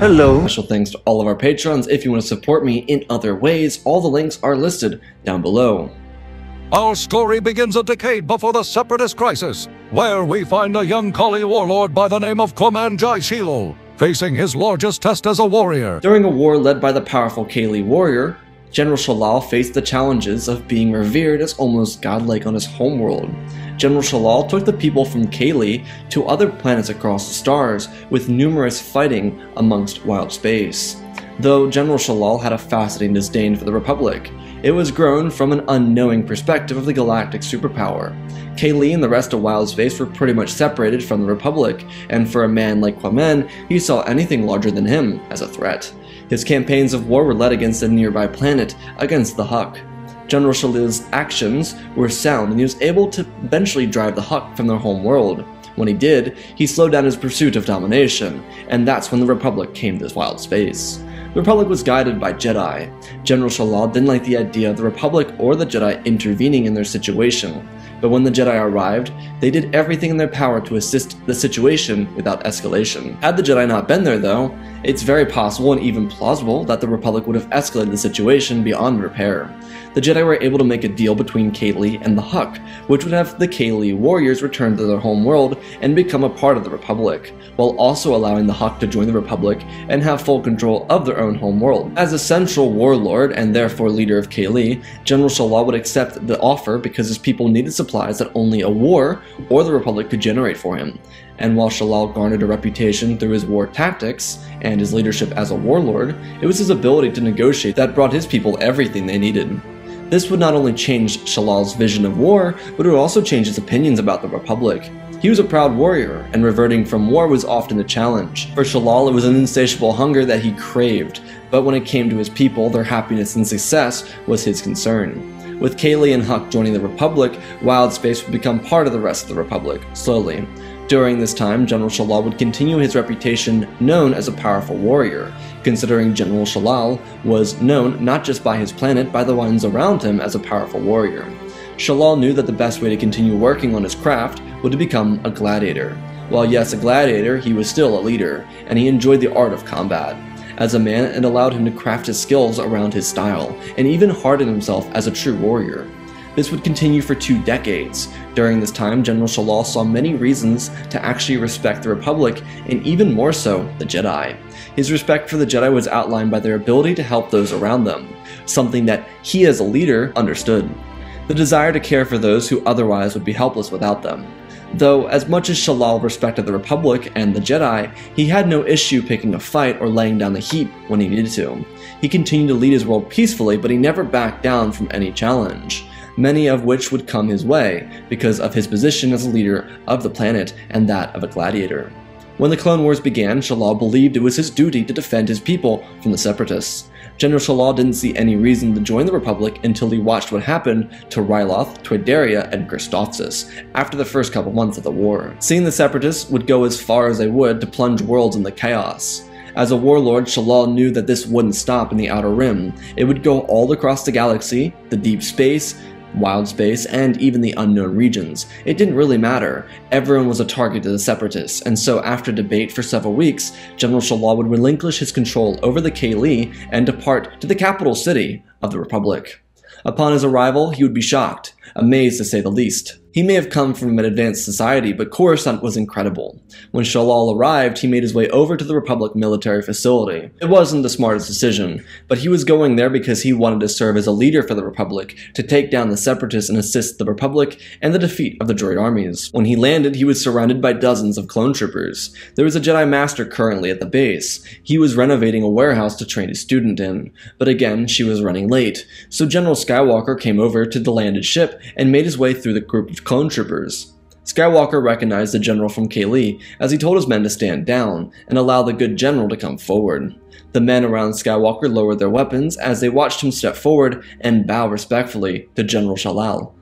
Hello. Special thanks to all of our patrons. If you want to support me in other ways, all the links are listed down below. Our story begins a decade before the Separatist crisis, where we find a young Kali warlord by the name of Qymaen jai Shilo, facing his largest test as a warrior. During a war led by the powerful Kali warrior, General Shalal faced the challenges of being revered as almost godlike on his homeworld. General Shalal took the people from Kali to other planets across the stars, with numerous fighting amongst wild space. Though General Shalal had a fascinating disdain for the Republic, it was grown from an unknowing perspective of the galactic superpower. Kali and the rest of Wild Space were pretty much separated from the Republic, and for a man like Qymaen, he saw anything larger than him as a threat. His campaigns of war were led against a nearby planet, against the Huk. General Shalal's actions were sound, and he was able to eventually drive the Huk from their home world. When he did, he slowed down his pursuit of domination, and that's when the Republic came to this wild space. The Republic was guided by Jedi. General Shalal didn't like the idea of the Republic or the Jedi intervening in their situation, but when the Jedi arrived, they did everything in their power to assist the situation without escalation. Had the Jedi not been there, though, it's very possible and even plausible that the Republic would have escalated the situation beyond repair. The Jedi were able to make a deal between Kali and the Huk, which would have the Kali warriors return to their home world and become a part of the Republic, while also allowing the Huk to join the Republic and have full control of their own home world. As a central warlord and therefore leader of Kali, General Shalal would accept the offer because his people needed supplies that only a war or the Republic could generate for him. And while Shalal garnered a reputation through his war tactics and his leadership as a warlord, it was his ability to negotiate that brought his people everything they needed. This would not only change Shalal's vision of war, but it would also change his opinions about the Republic. He was a proud warrior, and reverting from war was often a challenge. For Shalal, it was an insatiable hunger that he craved, but when it came to his people, their happiness and success was his concern. With Kali and Huk joining the Republic, Wild Space would become part of the rest of the Republic, slowly. During this time, General Shalal would continue his reputation known as a powerful warrior, considering General Shalal was known not just by his planet, by the ones around him as a powerful warrior. Shalal knew that the best way to continue working on his craft would to become a gladiator. While yes, a gladiator, he was still a leader, and he enjoyed the art of combat. As a man, it allowed him to craft his skills around his style, and even harden himself as a true warrior. This would continue for two decades. During this time, General Shalal saw many reasons to actually respect the Republic, and even more so, the Jedi. His respect for the Jedi was outlined by their ability to help those around them, something that he as a leader understood. The desire to care for those who otherwise would be helpless without them. Though, as much as Shalal respected the Republic and the Jedi, he had no issue picking a fight or laying down the heat when he needed to. He continued to lead his world peacefully, but he never backed down from any challenge many of which would come his way because of his position as a leader of the planet and that of a gladiator. When the Clone Wars began, Shalal believed it was his duty to defend his people from the Separatists. General Shalal didn't see any reason to join the Republic until he watched what happened to Ryloth, Toydaria, and Christophsis after the first couple months of the war. Seeing the Separatists would go as far as they would to plunge worlds into chaos. As a warlord, Shalal knew that this wouldn't stop in the Outer Rim. It would go all across the galaxy, the deep space, wild space, and even the unknown regions. It didn't really matter. Everyone was a target to the Separatists, and so after debate for several weeks, General Shalal would relinquish his control over the Kali and depart to the capital city of the Republic. Upon his arrival, he would be shocked, amazed to say the least. He may have come from an advanced society, but Coruscant was incredible. When Shalal arrived, he made his way over to the Republic military facility. It wasn't the smartest decision, but he was going there because he wanted to serve as a leader for the Republic, to take down the Separatists and assist the Republic and the defeat of the droid armies. When he landed, he was surrounded by dozens of clone troopers. There was a Jedi Master currently at the base. He was renovating a warehouse to train his student in, but again, she was running late, so General Skywalker came over to the landed ship and made his way through the group of clone troopers. Skywalker recognized the general from Kali as he told his men to stand down and allow the good general to come forward. The men around Skywalker lowered their weapons as they watched him step forward and bow respectfully to General Shalal.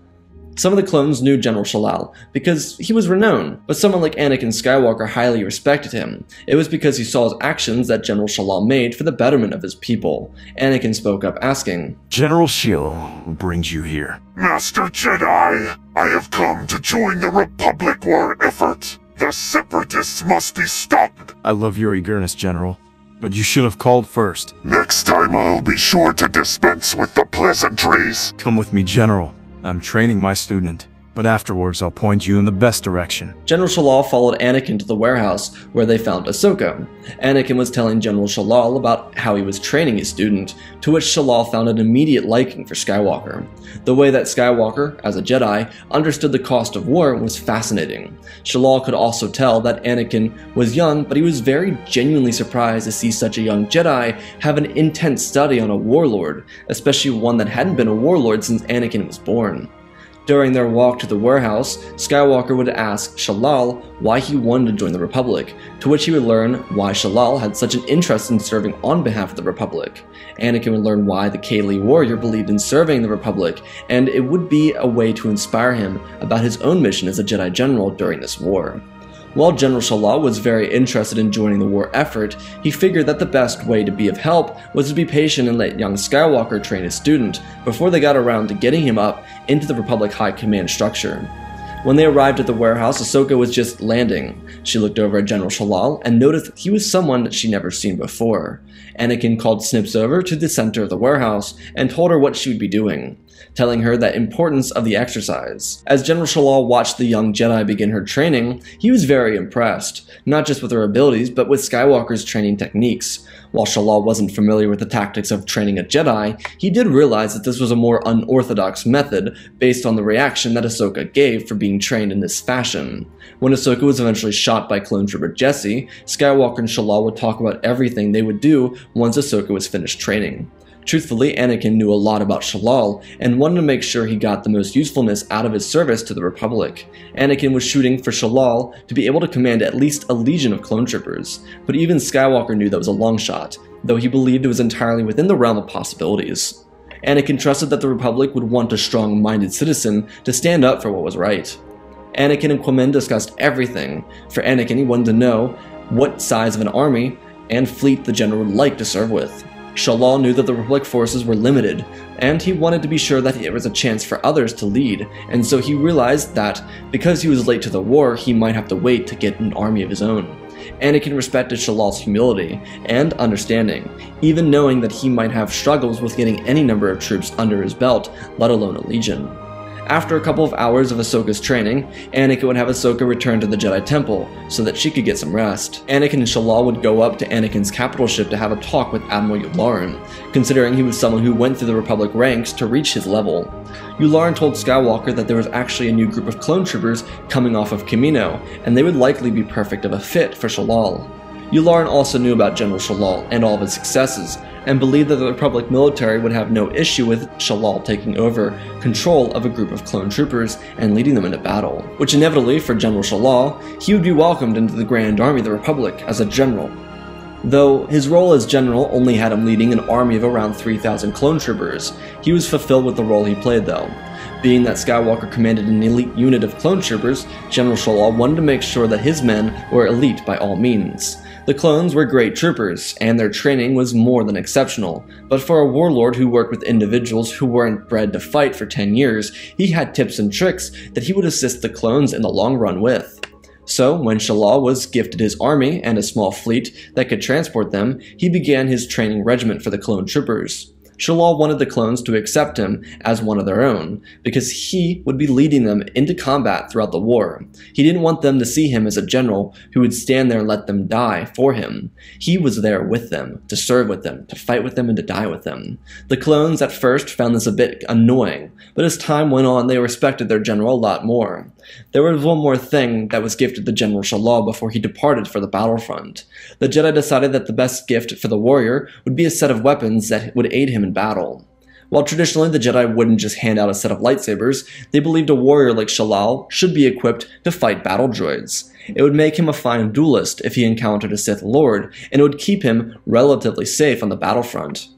Some of the clones knew General Shalal because he was renowned, but someone like Anakin Skywalker highly respected him. It was because he saw his actions that General Shalal made for the betterment of his people. Anakin spoke up asking, General Shilo brings you here. Master Jedi, I have come to join the Republic War effort. The Separatists must be stopped. I love your eagerness, General. but you should have called first. Next time I'll be sure to dispense with the pleasantries. Come with me, General. I'm training my student, but afterwards I'll point you in the best direction. General Shalal followed Anakin to the warehouse where they found Ahsoka. Anakin was telling General Shalal about how he was training his student, to which Shalal found an immediate liking for Skywalker. The way that Skywalker, as a Jedi, understood the cost of war was fascinating. Shalal could also tell that Anakin was young, but he was very genuinely surprised to see such a young Jedi have an intense study on a warlord, especially one that hadn't been a warlord since Anakin was born. During their walk to the warehouse, Skywalker would ask Shalal why he wanted to join the Republic, to which he would learn why Shalal had such an interest in serving on behalf of the Republic. Anakin would learn why the Kaylee warrior believed in serving the Republic, and it would be a way to inspire him about his own mission as a Jedi General during this war. While General Shalal was very interested in joining the war effort, he figured that the best way to be of help was to be patient and let young Skywalker train his student before they got around to getting him up into the Republic High Command structure. When they arrived at the warehouse, Ahsoka was just landing. She looked over at General Shalal and noticed he was someone that she'd never seen before. Anakin called Snips over to the center of the warehouse and told her what she would be doing, telling her the importance of the exercise. As General Shalal watched the young Jedi begin her training, he was very impressed, not just with her abilities, but with Skywalker's training techniques. While Shalal wasn't familiar with the tactics of training a Jedi, he did realize that this was a more unorthodox method based on the reaction that Ahsoka gave for being trained in this fashion. When Ahsoka was eventually shot by clone trooper Jesse, Skywalker and Shalal would talk about everything they would do once Ahsoka was finished training. Truthfully, Anakin knew a lot about Shalal and wanted to make sure he got the most usefulness out of his service to the Republic. Anakin was shooting for Shalal to be able to command at least a legion of clone troopers, but even Skywalker knew that was a long shot, though he believed it was entirely within the realm of possibilities. Anakin trusted that the Republic would want a strong minded citizen to stand up for what was right. Anakin and Qymaen discussed everything. For Anakin, he wanted to know what size of an army and fleet the general would like to serve with. Shalal knew that the Republic forces were limited, and he wanted to be sure that there was a chance for others to lead, and so he realized that because he was late to the war, he might have to wait to get an army of his own. Anakin respected Shalal's humility and understanding, even knowing that he might have struggles with getting any number of troops under his belt, let alone a legion. After a couple of hours of Ahsoka's training, Anakin would have Ahsoka return to the Jedi Temple so that she could get some rest. Anakin and Shalal would go up to Anakin's capital ship to have a talk with Admiral Yularen, considering he was someone who went through the Republic ranks to reach his level. Yularen told Skywalker that there was actually a new group of clone troopers coming off of Kamino, and they would likely be perfect of a fit for Shalal. Yularen also knew about General Shalal and all of his successes, and believed that the Republic military would have no issue with Shalal taking over control of a group of clone troopers and leading them into battle, which inevitably for General Shalal, he would be welcomed into the Grand Army of the Republic as a general. Though his role as general only had him leading an army of around 3,000 clone troopers, he was fulfilled with the role he played though. Being that Skywalker commanded an elite unit of clone troopers, General Shalal wanted to make sure that his men were elite by all means. The clones were great troopers, and their training was more than exceptional, but for a warlord who worked with individuals who weren't bred to fight for 10 years, he had tips and tricks that he would assist the clones in the long run with. So, when Shalal was gifted his army and a small fleet that could transport them, he began his training regiment for the clone troopers. Shalal wanted the clones to accept him as one of their own, because he would be leading them into combat throughout the war. He didn't want them to see him as a general who would stand there and let them die for him. He was there with them, to serve with them, to fight with them, and to die with them. The clones at first found this a bit annoying, but as time went on, they respected their general a lot more. There was one more thing that was gifted to General Shalal before he departed for the battlefront. The Jedi decided that the best gift for the warrior would be a set of weapons that would aid him in battle. While traditionally the Jedi wouldn't just hand out a set of lightsabers, they believed a warrior like Shalal should be equipped to fight battle droids. It would make him a fine duelist if he encountered a Sith Lord, and it would keep him relatively safe on the battlefront.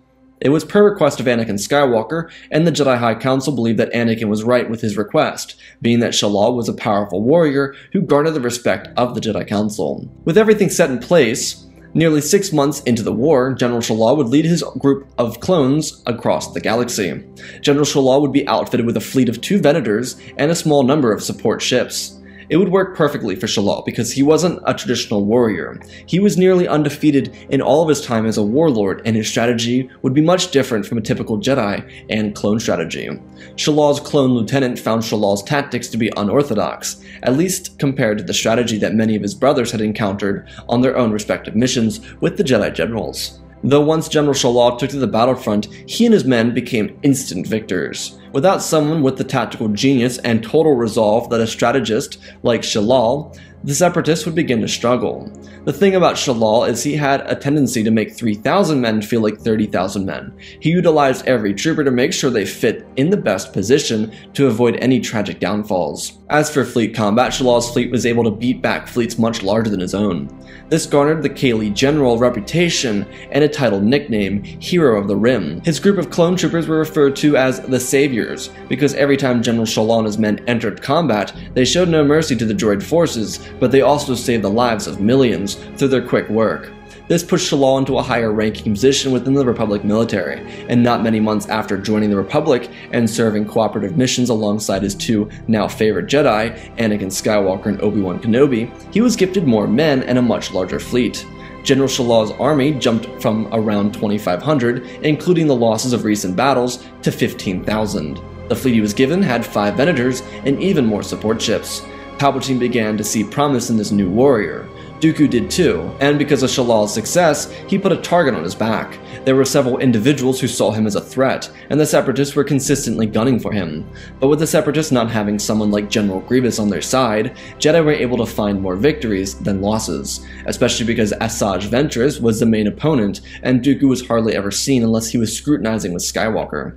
It was per request of Anakin Skywalker, and the Jedi High Council believed that Anakin was right with his request, being that Shalal was a powerful warrior who garnered the respect of the Jedi Council. With everything set in place, Nearly six months into the war, General Shalal would lead his group of clones across the galaxy. General Shalal would be outfitted with a fleet of two Venators and a small number of support ships. It would work perfectly for Shalal because he wasn't a traditional warrior. He was nearly undefeated in all of his time as a warlord, and his strategy would be much different from a typical Jedi and clone strategy. Shalal's clone lieutenant found Shalal's tactics to be unorthodox, at least compared to the strategy that many of his brothers had encountered on their own respective missions with the Jedi generals. Though once General Shalal took to the battlefront, he and his men became instant victors. Without someone with the tactical genius and total resolve that a strategist like Shalal, the Separatists would begin to struggle. The thing about Shalal is he had a tendency to make 3,000 men feel like 30,000 men. He utilized every trooper to make sure they fit in the best position to avoid any tragic downfalls. As for fleet combat, Shalal's fleet was able to beat back fleets much larger than his own. This garnered the Kaylee general reputation and a title nickname, Hero of the Rim. His group of clone troopers were referred to as the Saviors, because every time General his men entered combat, they showed no mercy to the droid forces, but they also saved the lives of millions through their quick work. This pushed Shalal into a higher ranking position within the Republic military, and not many months after joining the Republic and serving cooperative missions alongside his two now favorite Jedi, Anakin Skywalker and Obi-Wan Kenobi, he was gifted more men and a much larger fleet. General Shalal's army jumped from around 2,500, including the losses of recent battles, to 15,000. The fleet he was given had five Venators and even more support ships. Palpatine began to see promise in this new warrior. Dooku did too, and because of Shalal's success, he put a target on his back. There were several individuals who saw him as a threat, and the Separatists were consistently gunning for him. But with the Separatists not having someone like General Grievous on their side, Jedi were able to find more victories than losses, especially because Asajj Ventress was the main opponent, and Dooku was hardly ever seen unless he was scrutinizing with Skywalker.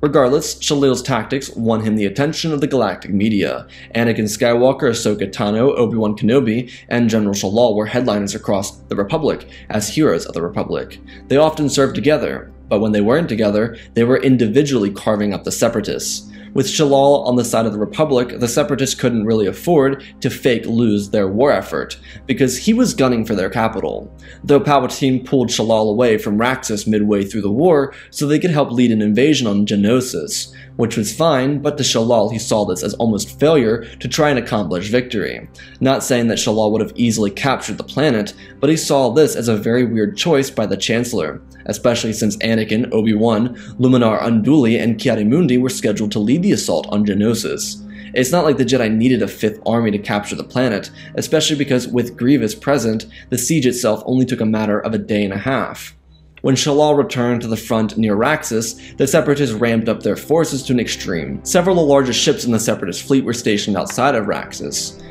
Regardless, Shalal's tactics won him the attention of the galactic media. Anakin Skywalker, Ahsoka Tano, Obi-Wan Kenobi, and General Shalal were headliners across the Republic as heroes of the Republic. They often served together, but when they weren't together, they were individually carving up the Separatists. With Shalal on the side of the Republic, the Separatists couldn't really afford to fake lose their war effort, because he was gunning for their capital. Though Palpatine pulled Shalal away from Raxus midway through the war so they could help lead an invasion on Geonosis, which was fine, but to Shalal he saw this as almost failure to try and accomplish victory. Not saying that Shalal would have easily captured the planet, but he saw this as a very weird choice by the Chancellor, especially since Anakin, Obi-Wan, Luminara Unduli, and Ki-Adi-Mundi were scheduled to lead the assault on Geonosis. It's not like the Jedi needed a fifth army to capture the planet, especially because with Grievous present, the siege itself only took a matter of a day and a half. When Shalal returned to the front near Raxus, the Separatists ramped up their forces to an extreme. Several of the largest ships in the Separatist fleet were stationed outside of Raxus.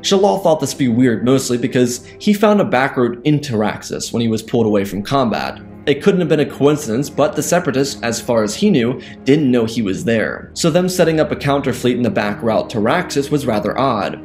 Shalal thought this to be weird mostly because he found a back road into Raxus when he was pulled away from combat. It couldn't have been a coincidence, but the Separatists, as far as he knew, didn't know he was there. So them setting up a counter fleet in the back route to Raxus was rather odd.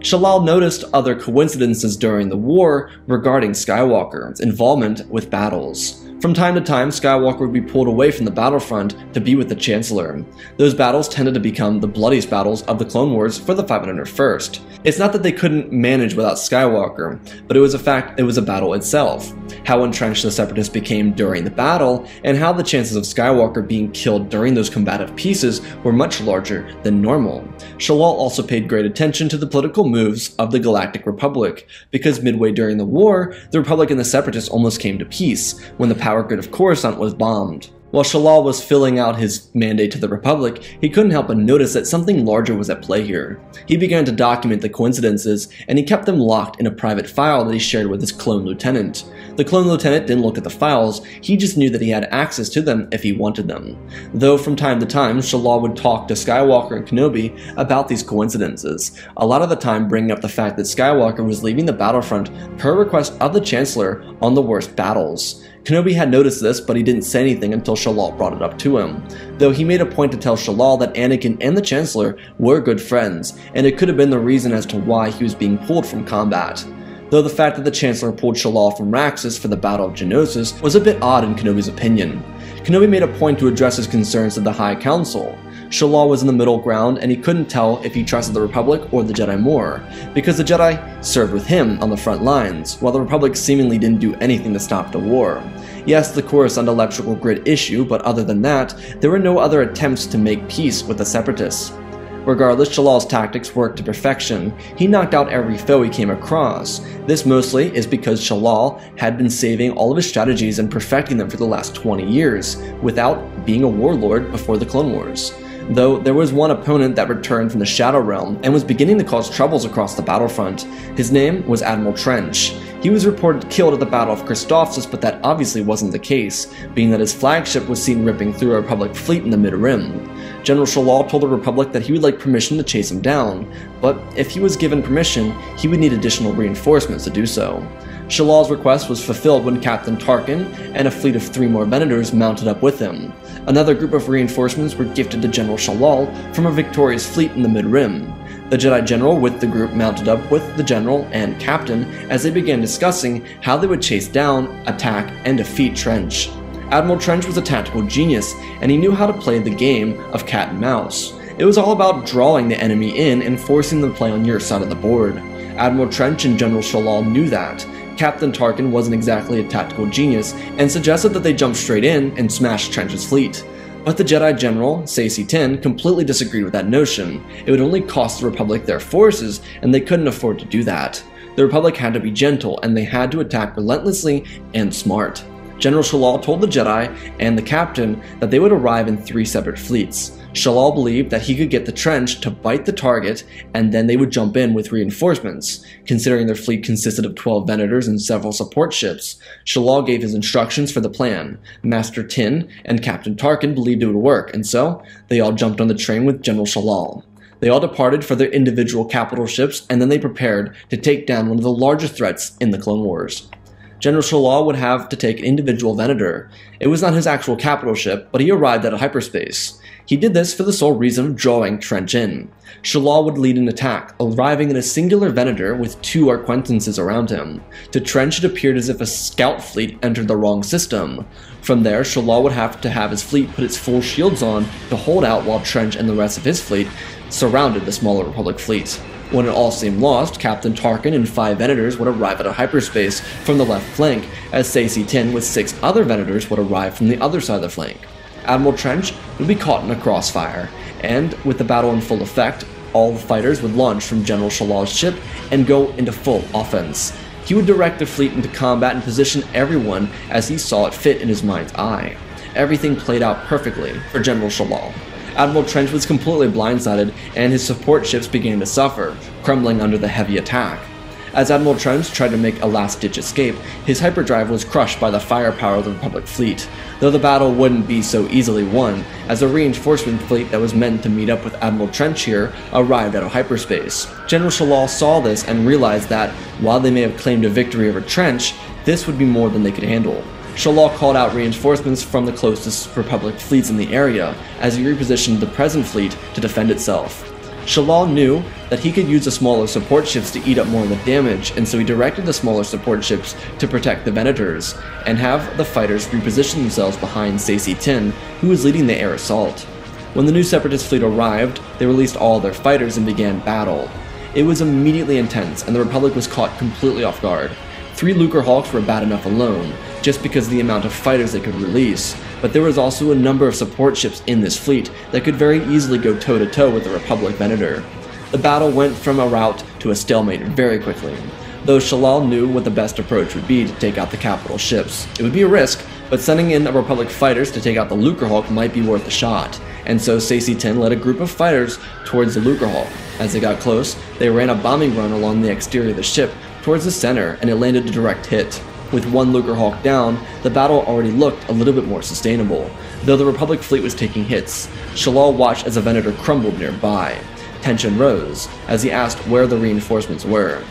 Shalal noticed other coincidences during the war regarding Skywalker's involvement with battles. From time to time, Skywalker would be pulled away from the battlefront to be with the Chancellor. Those battles tended to become the bloodiest battles of the Clone Wars for the 501st. It's not that they couldn't manage without Skywalker, but it was a fact it was a battle itself. How entrenched the Separatists became during the battle, and how the chances of Skywalker being killed during those combative pieces were much larger than normal. Shalal also paid great attention to the political moves of the Galactic Republic, because midway during the war, the Republic and the Separatists almost came to peace, when the power grid of Coruscant was bombed. While Shalal was filling out his mandate to the Republic, he couldn't help but notice that something larger was at play here. He began to document the coincidences, and he kept them locked in a private file that he shared with his clone lieutenant. The clone lieutenant didn't look at the files, he just knew that he had access to them if he wanted them. Though from time to time, Shalal would talk to Skywalker and Kenobi about these coincidences, a lot of the time bringing up the fact that Skywalker was leaving the battlefront per request of the Chancellor on the worst battles. Kenobi had noticed this, but he didn't say anything until Shalal brought it up to him. Though he made a point to tell Shalal that Anakin and the Chancellor were good friends, and it could have been the reason as to why he was being pulled from combat. Though the fact that the Chancellor pulled Shalal from Raxus for the Battle of Geonosis was a bit odd in Kenobi's opinion. Kenobi made a point to address his concerns to the High Council. Shalal was in the middle ground and he couldn't tell if he trusted the Republic or the Jedi more, because the Jedi served with him on the front lines, while the Republic seemingly didn't do anything to stop the war. Yes, the Coruscant electrical grid issue, but other than that, there were no other attempts to make peace with the Separatists. Regardless, Shalal's tactics worked to perfection. He knocked out every foe he came across. This mostly is because Shalal had been saving all of his strategies and perfecting them for the last 20 years, without being a warlord before the Clone Wars though there was one opponent that returned from the Shadow Realm and was beginning to cause troubles across the battlefront. His name was Admiral Trench. He was reported killed at the Battle of Christophsis, but that obviously wasn't the case, being that his flagship was seen ripping through a Republic fleet in the mid-rim. General Shalal told the Republic that he would like permission to chase him down, but if he was given permission, he would need additional reinforcements to do so. Shalal's request was fulfilled when Captain Tarkin and a fleet of three more Venators mounted up with him. Another group of reinforcements were gifted to General Shalal from a victorious fleet in the mid-rim. The Jedi General with the group mounted up with the General and Captain as they began discussing how they would chase down, attack, and defeat Trench. Admiral Trench was a tactical genius, and he knew how to play the game of cat and mouse. It was all about drawing the enemy in and forcing them to play on your side of the board. Admiral Trench and General Shalal knew that. Captain Tarkin wasn't exactly a tactical genius and suggested that they jump straight in and smash Trench's fleet. But the Jedi General, Saesee Tiin, completely disagreed with that notion. It would only cost the Republic their forces, and they couldn't afford to do that. The Republic had to be gentle, and they had to attack relentlessly and smart. General Shalal told the Jedi and the captain that they would arrive in three separate fleets. Shalal believed that he could get the trench to bite the target, and then they would jump in with reinforcements. Considering their fleet consisted of 12 Venators and several support ships, Shalal gave his instructions for the plan. Master Tiin and Captain Tarkin believed it would work, and so they all jumped on the train with General Shalal. They all departed for their individual capital ships, and then they prepared to take down one of the largest threats in the Clone Wars. General Shalal would have to take an individual Venator. It was not his actual capital ship, but he arrived at a hyperspace. He did this for the sole reason of drawing Trench in. Shalal would lead an attack, arriving in a singular Venator with two Arquitens around him. To Trench it appeared as if a scout fleet entered the wrong system. From there, Shalal would have to have his fleet put its full shields on to hold out while Trench and the rest of his fleet surrounded the smaller Republic fleet. When it all seemed lost, Captain Tarkin and five Venators would arrive at a hyperspace from the left flank, as Saesee Tiin with six other Venators would arrive from the other side of the flank. Admiral Trench would be caught in a crossfire, and with the battle in full effect, all the fighters would launch from General Shalal's ship and go into full offense. He would direct the fleet into combat and position everyone as he saw it fit in his mind's eye. Everything played out perfectly for General Shalal. Admiral Trench was completely blindsided, and his support ships began to suffer, crumbling under the heavy attack. As Admiral Trench tried to make a last-ditch escape, his hyperdrive was crushed by the firepower of the Republic fleet, though the battle wouldn't be so easily won, as a reinforcement fleet that was meant to meet up with Admiral Trench here arrived out of hyperspace. General Shalal saw this and realized that, while they may have claimed a victory over Trench, this would be more than they could handle. Shalal called out reinforcements from the closest Republic fleets in the area, as he repositioned the present fleet to defend itself. Shalal knew that he could use the smaller support ships to eat up more of the damage, and so he directed the smaller support ships to protect the Venators, and have the fighters reposition themselves behind Saesee Tiin, who was leading the air assault. When the new Separatist fleet arrived, they released all their fighters and began battle. It was immediately intense, and the Republic was caught completely off guard. Three Lucrehulks were bad enough alone, just because of the amount of fighters they could release, but there was also a number of support ships in this fleet that could very easily go toe to toe with the Republic Venator. The battle went from a rout to a stalemate very quickly, though Shalal knew what the best approach would be to take out the capital ships. It would be a risk, but sending in a Republic fighters to take out the Lucrehulk might be worth a shot, and so Saesee Tiin led a group of fighters towards the Lucrehulk. As they got close, they ran a bombing run along the exterior of the ship towards the center, and it landed a direct hit. With one Lucrehulk down, the battle already looked a little bit more sustainable, though the Republic fleet was taking hits. Shalal watched as a Venator crumbled nearby. Tension rose as he asked where the reinforcements were.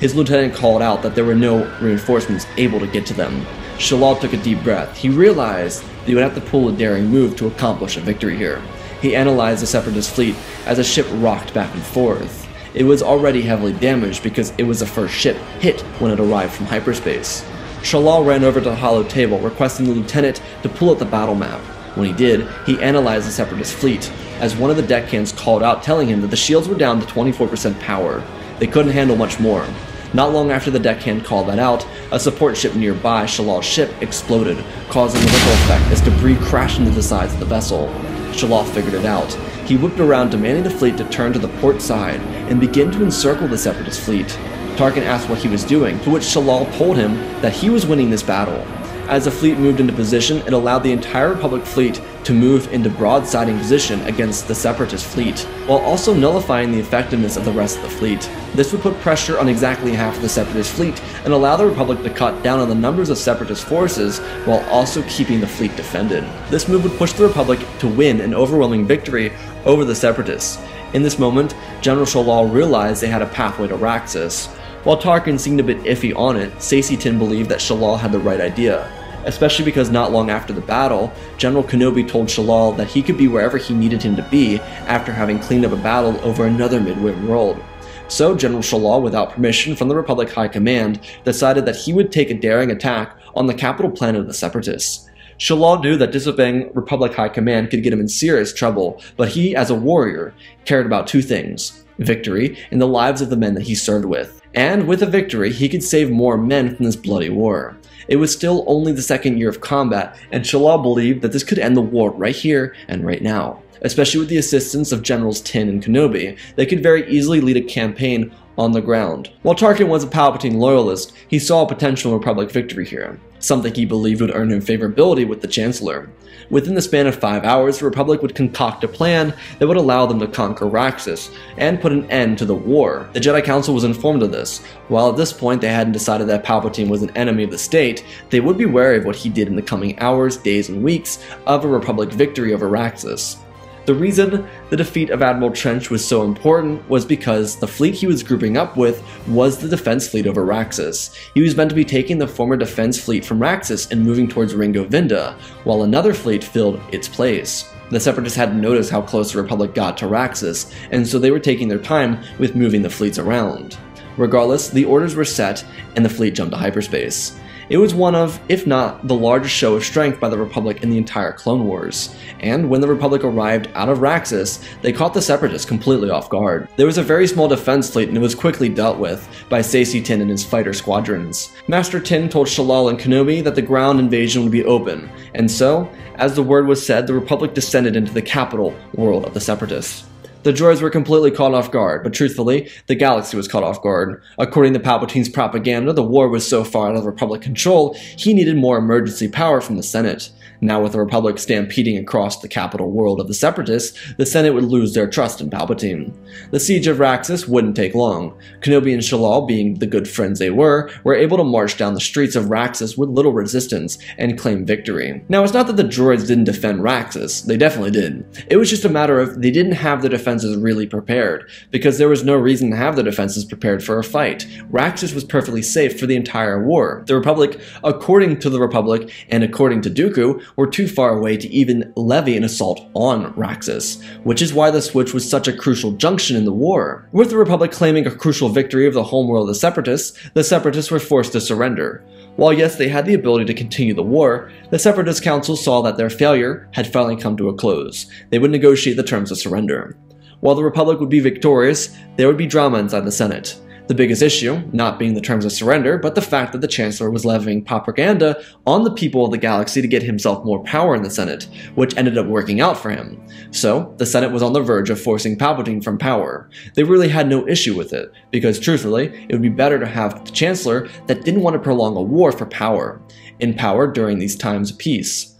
His lieutenant called out that there were no reinforcements able to get to them. Shalal took a deep breath. He realized that he would have to pull a daring move to accomplish a victory here. He analyzed the Separatist fleet as the ship rocked back and forth. It was already heavily damaged because it was the first ship hit when it arrived from hyperspace. Shalal ran over to the hollow table, requesting the lieutenant to pull out the battle map. When he did, he analyzed the Separatist fleet, as one of the deckhands called out telling him that the shields were down to 24% power. They couldn't handle much more. Not long after the deckhand called that out, a support ship nearby, Shalal's ship, exploded, causing a ripple effect as debris crashed into the sides of the vessel. Shalal figured it out. he whipped around demanding the fleet to turn to the port side and begin to encircle the Separatist fleet. Tarkin asked what he was doing, to which Shalal told him that he was winning this battle. As the fleet moved into position, it allowed the entire Republic fleet to move into broadsiding position against the Separatist fleet, while also nullifying the effectiveness of the rest of the fleet. This would put pressure on exactly half of the Separatist fleet and allow the Republic to cut down on the numbers of Separatist forces while also keeping the fleet defended. This move would push the Republic to win an overwhelming victory over the Separatists. In this moment, General Shalal realized they had a pathway to Raxus. While Tarkin seemed a bit iffy on it, Saesee Tiin believed that Shalal had the right idea especially because not long after the battle, General Kenobi told Shalal that he could be wherever he needed him to be after having cleaned up a battle over another Midway world. So General Shalal, without permission from the Republic High Command, decided that he would take a daring attack on the capital planet of the Separatists. Shalal knew that disobeying Republic High Command could get him in serious trouble, but he, as a warrior, cared about two things victory and the lives of the men that he served with. And with a victory, he could save more men from this bloody war. It was still only the second year of combat, and Shalal believed that this could end the war right here and right now. Especially with the assistance of Generals Tiin and Kenobi, they could very easily lead a campaign on the ground. While Tarkin was a Palpatine loyalist, he saw a potential Republic victory here, something he believed would earn him favorability with the Chancellor. Within the span of five hours, the Republic would concoct a plan that would allow them to conquer Raxus and put an end to the war. The Jedi Council was informed of this. While at this point they hadn't decided that Palpatine was an enemy of the state, they would be wary of what he did in the coming hours, days, and weeks of a Republic victory over Raxus. The reason the defeat of Admiral Trench was so important was because the fleet he was grouping up with was the defense fleet over Raxus. He was meant to be taking the former defense fleet from Raxus and moving towards Ringo Vinda, while another fleet filled its place. The Separatists hadn't noticed how close the Republic got to Raxus, and so they were taking their time with moving the fleets around. Regardless, the orders were set, and the fleet jumped to hyperspace. It was one of, if not the largest show of strength by the Republic in the entire Clone Wars, and when the Republic arrived out of Raxus, they caught the Separatists completely off guard. There was a very small defense fleet and it was quickly dealt with by Saesee Tiin and his fighter squadrons. Master Tiin told Shalal and Kenobi that the ground invasion would be open, and so, as the word was said, the Republic descended into the capital world of the Separatists. The droids were completely caught off guard, but truthfully, the galaxy was caught off guard. According to Palpatine's propaganda, the war was so far out of Republic control, he needed more emergency power from the Senate. Now, with the Republic stampeding across the capital world of the Separatists, the Senate would lose their trust in Palpatine. The siege of Raxus wouldn't take long. Kenobi and Shalal, being the good friends they were, were able to march down the streets of Raxus with little resistance and claim victory. Now, it's not that the droids didn't defend Raxus, they definitely did. It was just a matter of they didn't have the defenses really prepared, because there was no reason to have the defenses prepared for a fight. Raxus was perfectly safe for the entire war. The Republic, according to the Republic and according to Dooku, were too far away to even levy an assault on Raxus, which is why the switch was such a crucial junction in the war. With the Republic claiming a crucial victory of the homeworld of the Separatists, the Separatists were forced to surrender. While yes, they had the ability to continue the war, the Separatist Council saw that their failure had finally come to a close. They would negotiate the terms of surrender. While the Republic would be victorious, there would be drama inside the Senate. The biggest issue, not being the terms of surrender, but the fact that the Chancellor was levying propaganda on the people of the galaxy to get himself more power in the Senate, which ended up working out for him. So, the Senate was on the verge of forcing Palpatine from power. They really had no issue with it, because truthfully, it would be better to have the Chancellor that didn't want to prolong a war for power, in power during these times of peace.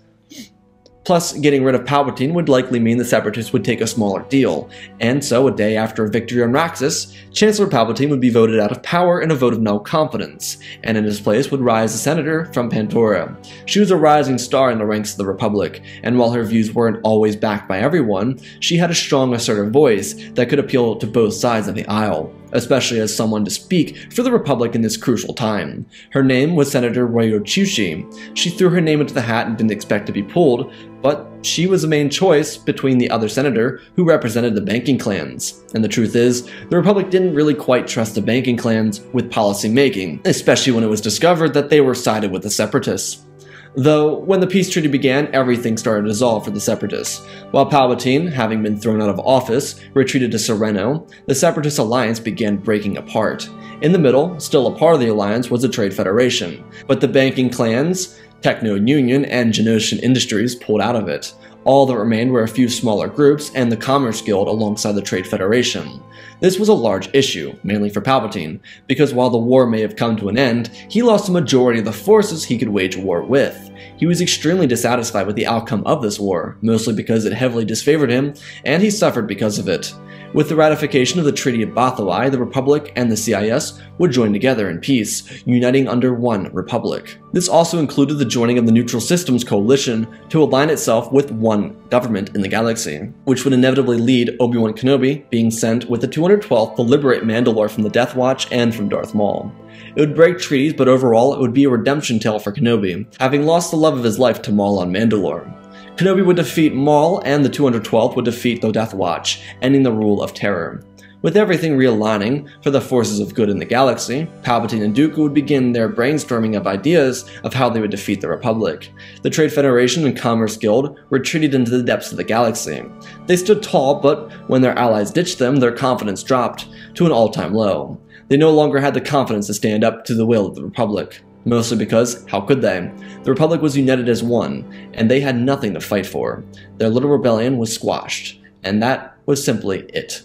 Plus, getting rid of Palpatine would likely mean the Separatists would take a smaller deal, and so a day after a victory on Raxus, Chancellor Palpatine would be voted out of power in a vote of no confidence, and in his place would rise a senator from Pantora. She was a rising star in the ranks of the Republic, and while her views weren't always backed by everyone, she had a strong assertive voice that could appeal to both sides of the aisle especially as someone to speak for the Republic in this crucial time. Her name was Senator Riyo Chuchi. She threw her name into the hat and didn't expect to be pulled, but she was the main choice between the other senator who represented the banking clans. And the truth is, the Republic didn't really quite trust the banking clans with policy making, especially when it was discovered that they were sided with the separatists. Though, when the peace treaty began, everything started to dissolve for the Separatists. While Palpatine, having been thrown out of office, retreated to Serenno, the Separatist alliance began breaking apart. In the middle, still a part of the alliance, was the Trade Federation, but the banking clans, Techno Union, and Geonosian Industries pulled out of it. All that remained were a few smaller groups and the Commerce Guild alongside the Trade Federation. This was a large issue, mainly for Palpatine, because while the war may have come to an end, he lost a majority of the forces he could wage war with. He was extremely dissatisfied with the outcome of this war, mostly because it heavily disfavored him, and he suffered because of it. With the ratification of the Treaty of Bothawui, the Republic and the CIS would join together in peace, uniting under one Republic. This also included the joining of the Neutral Systems Coalition to align itself with one government in the galaxy, which would inevitably lead Obi-Wan Kenobi being sent with the 212th to liberate Mandalore from the Death Watch and from Darth Maul. It would break treaties, but overall it would be a redemption tale for Kenobi, having lost the love of his life to Maul on Mandalore. Kenobi would defeat Maul, and the 212th would defeat the Death Watch, ending the rule of terror. With everything realigning for the forces of good in the galaxy, Palpatine and Dooku would begin their brainstorming of ideas of how they would defeat the Republic. The Trade Federation and Commerce Guild retreated into the depths of the galaxy. They stood tall, but when their allies ditched them, their confidence dropped to an all-time low. They no longer had the confidence to stand up to the will of the Republic. Mostly because, how could they? The Republic was united as one, and they had nothing to fight for. Their little rebellion was squashed, and that was simply it.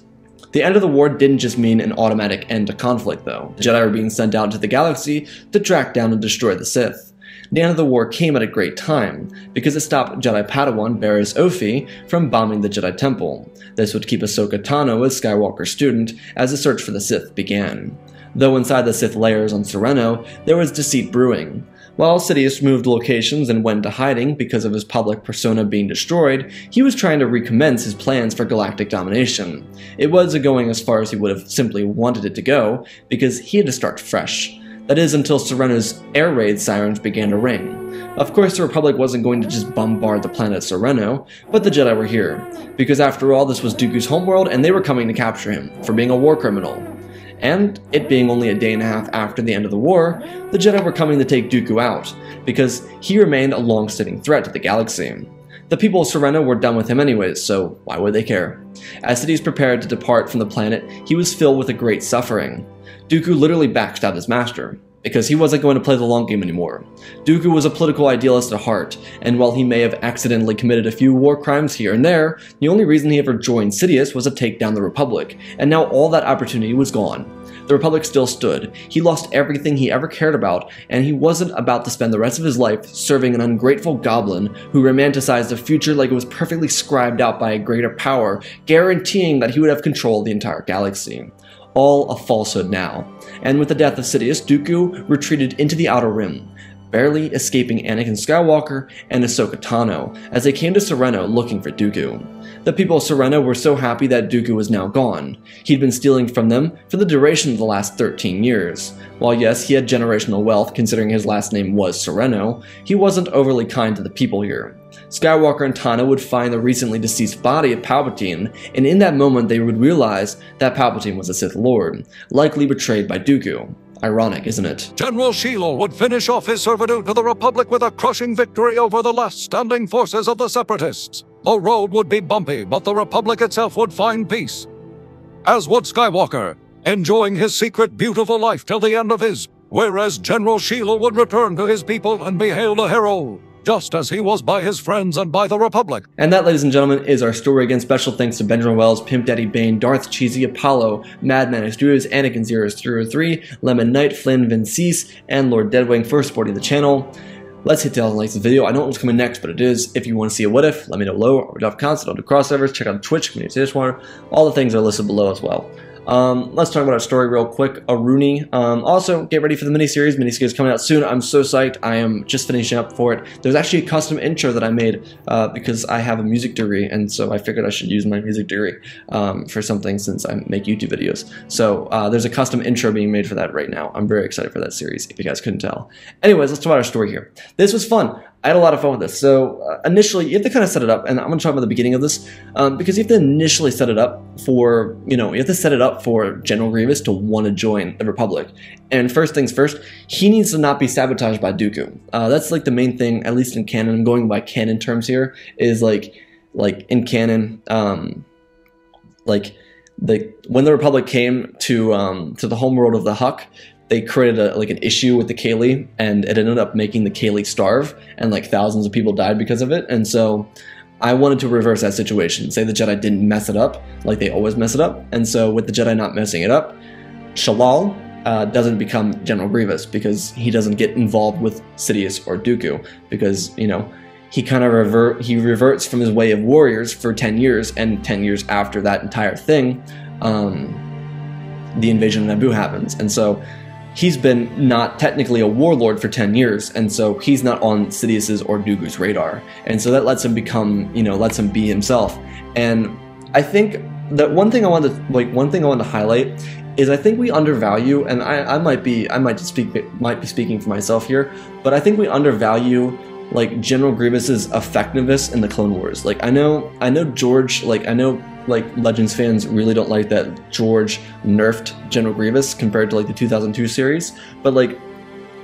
The end of the war didn't just mean an automatic end to conflict, though. The Jedi were being sent out into the galaxy to track down and destroy the Sith. The end of the war came at a great time, because it stopped Jedi Padawan Barriss Offee from bombing the Jedi Temple. This would keep Ahsoka Tano as Skywalker's student as the search for the Sith began. Though inside the Sith layers on Serenno, there was deceit brewing. While Sidious moved locations and went into hiding because of his public persona being destroyed, he was trying to recommence his plans for galactic domination. It wasn't going as far as he would have simply wanted it to go, because he had to start fresh. That is until Serenno's air raid sirens began to ring. Of course, the Republic wasn't going to just bombard the planet Serenno, but the Jedi were here, because after all, this was Dooku's homeworld and they were coming to capture him for being a war criminal. And it being only a day and a half after the end of the war, the Jedi were coming to take Dooku out, because he remained a long-standing threat to the galaxy. The people of Serenno were done with him anyways, so why would they care? As Sidious prepared to depart from the planet, he was filled with a great suffering. Dooku literally backstabbed his master, because he wasn't going to play the long game anymore. Dooku was a political idealist at heart, and while he may have accidentally committed a few war crimes here and there, the only reason he ever joined Sidious was to take down the Republic, and now all that opportunity was gone. The Republic still stood. He lost everything he ever cared about, and he wasn't about to spend the rest of his life serving an ungrateful goblin who romanticized a future like it was perfectly scribed out by a greater power, guaranteeing that he would have control of the entire galaxy all a falsehood now. And with the death of Sidious, Dooku retreated into the Outer Rim, barely escaping Anakin Skywalker and Ahsoka Tano as they came to Serenno looking for Dooku. The people of Serenno were so happy that Dooku was now gone. He'd been stealing from them for the duration of the last 13 years. While yes, he had generational wealth considering his last name was Serenno, he wasn't overly kind to the people here. Skywalker and Tano would find the recently deceased body of Palpatine, and in that moment they would realize that Palpatine was a Sith Lord, likely betrayed by Dooku. Ironic, isn't it? General Shiloh would finish off his servitude to the Republic with a crushing victory over the last standing forces of the Separatists. The road would be bumpy, but the Republic itself would find peace. As would Skywalker, enjoying his secret beautiful life till the end of his, whereas General Shiloh would return to his people and be hailed a hero just as he was by his friends and by the Republic. And that, ladies and gentlemen, is our story. Again, special thanks to Benjamin Wells, Pimp Daddy Bane, Darth Cheesy, Apollo, Madman Studios, Anakin 003, Lemon Knight, Flynn Vincease, and Lord Deadwing for supporting the channel. Let's hit the thousand likes the video. I don't know what's coming next, but it is. If you want to see a what if, let me know below. Or drop comments, I'll do crossovers, check out Twitch, Community Dishwater. All the things are listed below as well. Um, let's talk about our story real quick. A Rooney. Um, also, get ready for the miniseries. Miniseries coming out soon. I'm so psyched. I am just finishing up for it. There's actually a custom intro that I made uh, because I have a music degree, and so I figured I should use my music degree um, for something since I make YouTube videos. So uh, there's a custom intro being made for that right now. I'm very excited for that series, if you guys couldn't tell. Anyways, let's talk about our story here. This was fun. I had a lot of fun with this. So uh, initially, you have to kind of set it up, and I'm going to talk about the beginning of this um, because you have to initially set it up for, you know, you have to set it up for General Grievous to want to join the Republic. And first things first, he needs to not be sabotaged by Dooku. Uh, that's like the main thing, at least in canon. I'm going by canon terms here. Is like, like in canon, um, like the when the Republic came to um, to the homeworld of the Huk, they created a, like an issue with the Kaylee, and it ended up making the Kaylee starve, and like thousands of people died because of it. And so, I wanted to reverse that situation. Say the Jedi didn't mess it up, like they always mess it up. And so, with the Jedi not messing it up, Shalal uh, doesn't become General Grievous because he doesn't get involved with Sidious or Dooku because you know he kind of revert he reverts from his way of warriors for 10 years and 10 years after that entire thing um, the invasion of Naboo happens and so he's been not technically a warlord for 10 years and so he's not on Sidious's or Dooku's radar and so that lets him become you know lets him be himself and I think that one thing I wanted to like one thing I wanted to highlight is I think we undervalue, and I, I might be I might speak might be speaking for myself here, but I think we undervalue like General Grievous's effectiveness in the Clone Wars. Like I know I know George like I know like Legends fans really don't like that George nerfed General Grievous compared to like the 2002 series, but like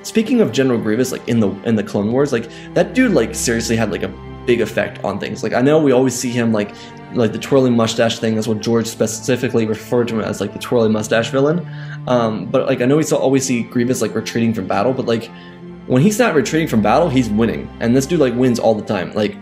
speaking of General Grievous like in the in the Clone Wars, like that dude like seriously had like a big effect on things. Like I know we always see him like like the twirling mustache thing. That's what George specifically referred to him as, like the twirling mustache villain. Um, but like I know we still always see Grievous like retreating from battle, but like when he's not retreating from battle, he's winning, and this dude like wins all the time. Like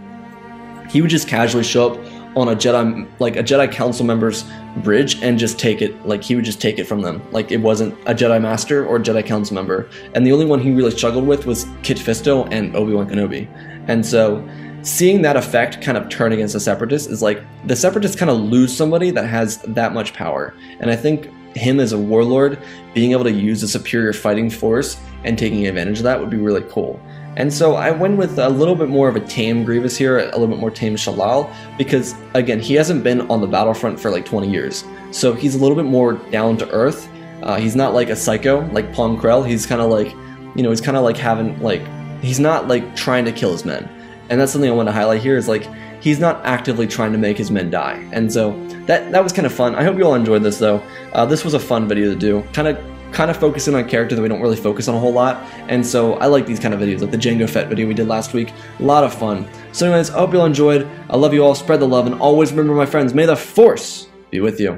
he would just casually show up on a Jedi like a Jedi Council member's bridge and just take it like he would just take it from them. Like it wasn't a Jedi Master or Jedi Council member. And the only one he really struggled with was Kit Fisto and Obi Wan Kenobi. And so seeing that effect kind of turn against the separatists is like the separatists kind of lose somebody that has that much power. And i think him as a warlord being able to use a superior fighting force and taking advantage of that would be really cool and so I went with a little bit more of a tame Grievous here, a little bit more tame Sheelal, because again, he hasn't been on the battlefront for like 20 years. So he's a little bit more down to earth. Uh, he's not like a psycho like Pong Krell. He's kind of like, you know, he's kind of like having like, he's not like trying to kill his men and that's something I want to highlight here is like he's not actively trying to make his men die, and so that that was kind of fun. I hope you all enjoyed this though. Uh, this was a fun video to do, kind of kind of focusing on character that we don't really focus on a whole lot, and so I like these kind of videos, like the Jango Fett video we did last week. A lot of fun. So anyways, I hope you all enjoyed. I love you all. Spread the love, and always remember, my friends, may the Force be with you.